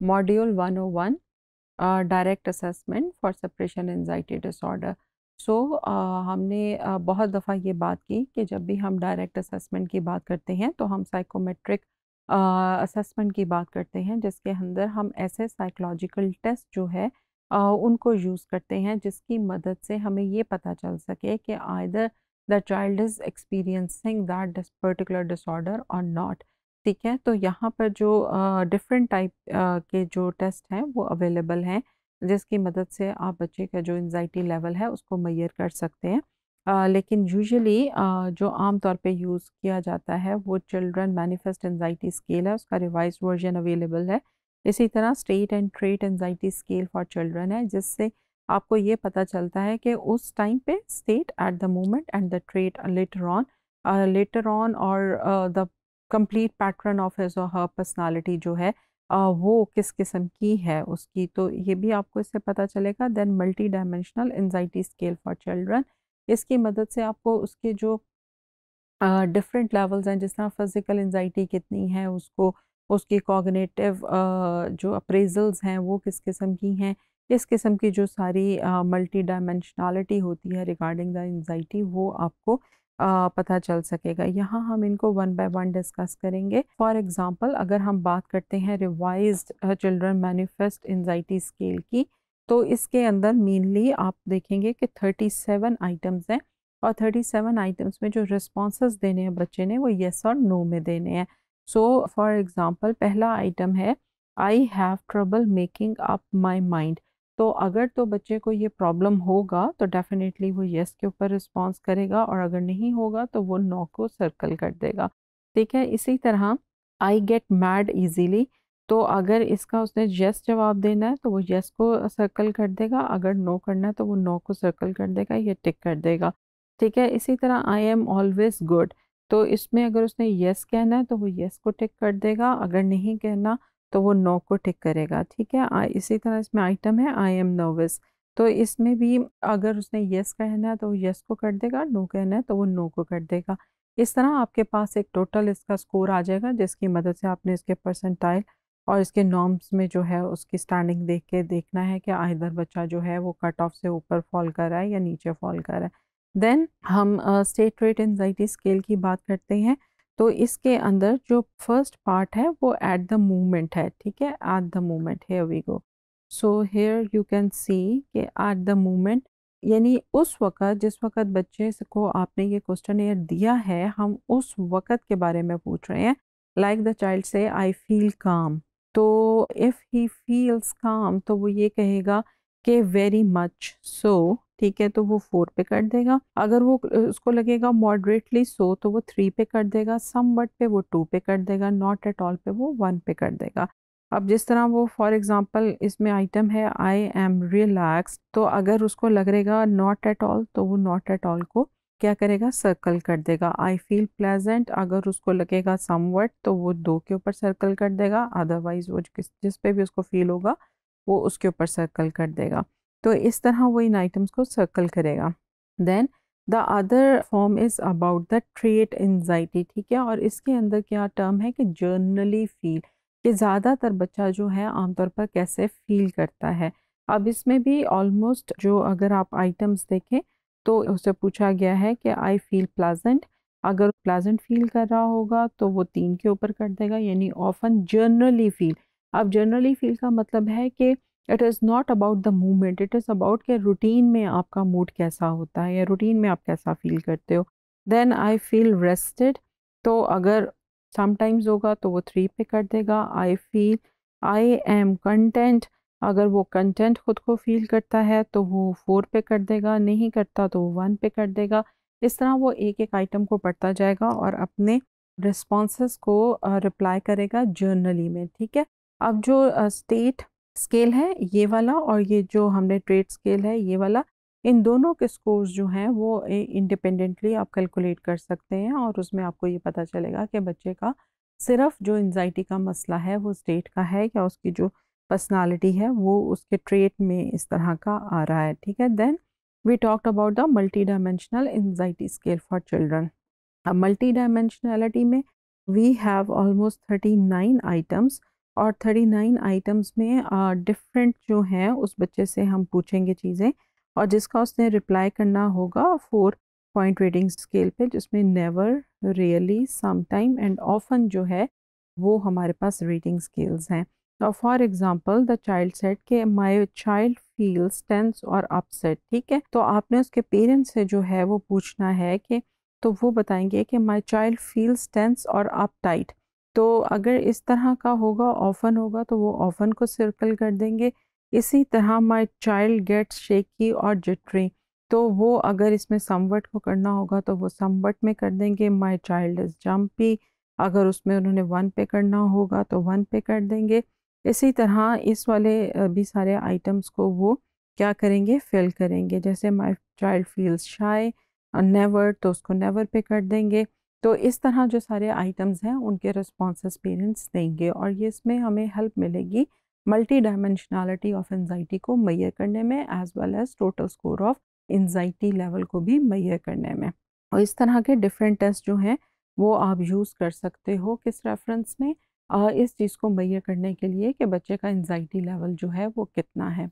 Module 101 direct assessment for separation anxiety disorder so हमने uh, बहुत दफ़ा ये बात की कि जब भी हम डायरेक्ट असेसमेंट की बात करते हैं तो हम साइकोमेट्रिक असेसमेंट uh, की बात करते हैं जिसके अंदर हम ऐसे साइकोलॉजिकल टेस्ट जो है uh, उनको यूज़ करते हैं जिसकी मदद से हमें ये पता चल सके कि either the child is experiencing that particular disorder or not ठीक है तो यहाँ पर जो डिफरेंट टाइप के जो टेस्ट हैं वो अवेलेबल हैं जिसकी मदद से आप बच्चे का जो एनजाइटी लेवल है उसको मैयर कर सकते हैं। uh, लेकिन यूजुअली जो आम तौर पे यूज़ किया जाता है वो चिल्ड्रन मैनिफेस्ट एनजाइटी स्केल है उसका रिवाइज वर्जन अवेलेबल है। इसी तरह state and trait anxiety scale for children है जिससे आपको ये पता चलता है कि उस टाइम पे state at the moment and the trait later on later on और the complete pattern of his or her personality जो है वो किस किस्म की है उसकी तो ये भी आपको इससे पता चलेगा। Then multidimensional anxiety scale for children इसकी मदद से आपको उसके जो डिफरेंट लेवल्स हैं, जिस तरह फ़िज़िकल एनजाइटी कितनी है, उसको, उसकी कॉग्नेटिव जो अप्रेजल्स हैं, वो किस किस्म की हैं, इस किस्म की जो सारी मल्टी डायमेंशनलिटी होती है रिगार्डिंग द एनजाइटी वो आपको पता चल सकेगा। यहाँ हम इनको वन बाय वन डिस्कस करेंगे। फॉर एग्ज़ाम्पल अगर हम बात करते हैं revise children manifest anxiety scale की तो इसके अंदर मेनली आप देखेंगे कि 37 आइटम्स हैं और 37 आइटम्स में जो रिस्पॉन्स देने हैं बच्चे ने, वो येस और नो में देने हैं। सो, फॉर एग्ज़ाम्पल पहला आइटम है I have trouble making up my mind तो अगर तो बच्चे को ये प्रॉब्लम होगा तो डेफिनेटली वो यस के ऊपर रिस्पॉन्स करेगा और अगर नहीं होगा तो वो नो को सर्कल कर देगा। ठीक है, इसी तरह आई गेट मैड ईजीली तो अगर इसका उसने यस जवाब देना है तो वो यस को सर्कल कर देगा, अगर नो करना है तो वो नो को सर्कल कर देगा, या टिक कर देगा। ठीक है, इसी तरह आई एम ऑलवेज गुड तो इसमें अगर उसने यस कहना है तो वो यस को टिक कर देगा, अगर नहीं कहना तो वो नो को टिक करेगा, ठीक है? इसी तरह इसमें आइटम है आई एम नर्वस तो इसमें भी अगर उसने यस कहना है तो वो यस को कर देगा नो कहना है तो वो नो को कर देगा। इस तरह आपके पास एक टोटल इसका स्कोर आ जाएगा, जिसकी मदद से आपने इसके परसेंटाइल और इसके नॉर्म्स में जो है उसकी स्टैंडिंग देख के देखना है कि आइधर बच्चा जो है वो कट ऑफ़ से ऊपर फॉल कर रहा है या नीचे फॉल कर रहा है। देन हम स्टेट रेट एनजाइटी स्केल की बात करते हैं। तो इसके अंदर जो फ़र्स्ट पार्ट है, वो एट द मोमेंट है, ठीक है? At the moment here we go so here you can see कि एट द मोमेंट यानी उस वक़्त, जिस वक़्त बच्चे को आपने ये क्वेश्चन एयर दिया है, हम उस वक़्त के बारे में पूछ रहे हैं। लाइक द चाइल्ड से आई फील काम तो इफ़ ही फील्स काम तो वो ये कहेगा कि वेरी मच सो ठीक है तो वो फोर पे कर देगा। अगर वो उसको लगेगा मॉडरेटली सो तो वो थ्री पे कर देगा। सम वट पे वो टू पे कर देगा। नॉट एट ऑल पे वो वन पे कर देगा। अब जिस तरह वो फॉर एग्जांपल इसमें आइटम है आई एम रिलैक्स तो अगर उसको लग रहेगा नॉट एट ऑल तो वो नॉट एट ऑल को क्या करेगा? सर्कल कर देगा। आई फील प्लेजेंट अगर उसको लगेगा समवट तो वो दो के ऊपर सर्कल कर देगा। अदरवाइज़ वो जिस जिस पे भी उसको फील होगा वो उसके ऊपर सर्कल कर देगा। तो इस तरह वो इन आइटम्स को सर्कल करेगा। Then the other form is about the trait anxiety ठीक है? और इसके अंदर क्या टर्म है कि जर्नली फील कि ज़्यादातर बच्चा जो है आमतौर पर कैसे फील करता है। अब इसमें भी ऑलमोस्ट जो अगर आप आइटम्स देखें तो उससे पूछा गया है कि आई फील प्लाजेंट अगर प्लाजेंट फील कर रहा होगा तो वो तीन के ऊपर कर देगा, यानी ऑफन जर्नली फील अब जर्नली फील का मतलब है कि it is not about the movement it is about के रूटीन में आपका मूड कैसा होता है या रूटीन में आप कैसा फील करते हो। देन आई फील रेस्टेड तो अगर समटाइम्स होगा तो वो थ्री पे कर देगा। I feel I am content अगर वो कंटेंट खुद को फील करता है तो वो फोर पे कर देगा, नहीं करता तो वो वन पे कर देगा। इस तरह वो एक एक आइटम को पढ़ता जाएगा और अपने रिस्पॉन्स को रिप्लाई करेगा जर्नली में, ठीक है? अब जो स्टेट स्केल है, ये वाला और ये जो हमने ट्रेड स्केल है, ये वाला, इन दोनों के स्कोर्स जो हैं, वो इंडिपेंडेंटली आप कैलकुलेट कर सकते हैं और उसमें आपको ये पता चलेगा कि बच्चे का सिर्फ़ जो एनजाइटी का मसला है, वो स्टेट का है या उसकी जो पर्सनालिटी है, वो उसके ट्रेट में इस तरह का आ रहा है, ठीक है? Then we talked about the multidimensional anxiety scale for children multidimensionality में we have almost thirty nine items और 39 आइटम्स में डिफरेंट जो हैं, उस बच्चे से हम पूछेंगे चीज़ें और जिसका उसने रिप्लाई करना होगा फोर पॉइंट रेटिंग स्केल पे, जिसमें never really sometime and often जो है, वो हमारे पास रेटिंग स्केल्स हैं। तो for example the child set के my child feels tense or upset ठीक है? तो आपने उसके पेरेंट्स से जो है, वो पूछना है कि तो वो बताएँगे कि my child feels tense or uptight तो अगर इस तरह का होगा ऑफन होगा तो वो ऑफन को सर्कल कर देंगे। इसी तरह माई चाइल्ड गेट्स शेकी और जिट्री तो वो अगर इसमें समवट को करना होगा तो वो समवट में कर देंगे। माई चाइल्ड इज़ जम्पी अगर उसमें उन्होंने वन पे करना होगा तो वन पे कर देंगे। इसी तरह इस वाले भी सारे आइटम्स को वो क्या करेंगे? फिल करेंगे। जैसे my child feels shy never तो उसको नेवर पे कर देंगे। तो इस तरह जो सारे आइटम्स हैं, उनके रिस्पॉन्स पेरेंट्स देंगे और ये इसमें हमें हेल्प मिलेगी मल्टी डायमेंशनलिटी ऑफ़ एनजाइटी को मैयर करने में as well as total score of anxiety level को भी मैयर करने में। और इस तरह के डिफरेंट टेस्ट जो हैं, वो आप यूज़ कर सकते हो किस रेफरेंस में? इस चीज़ को मैयर करने के लिए कि बच्चे का एनजाइटी लेवल जो है वो कितना है।